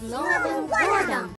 Global Boredom.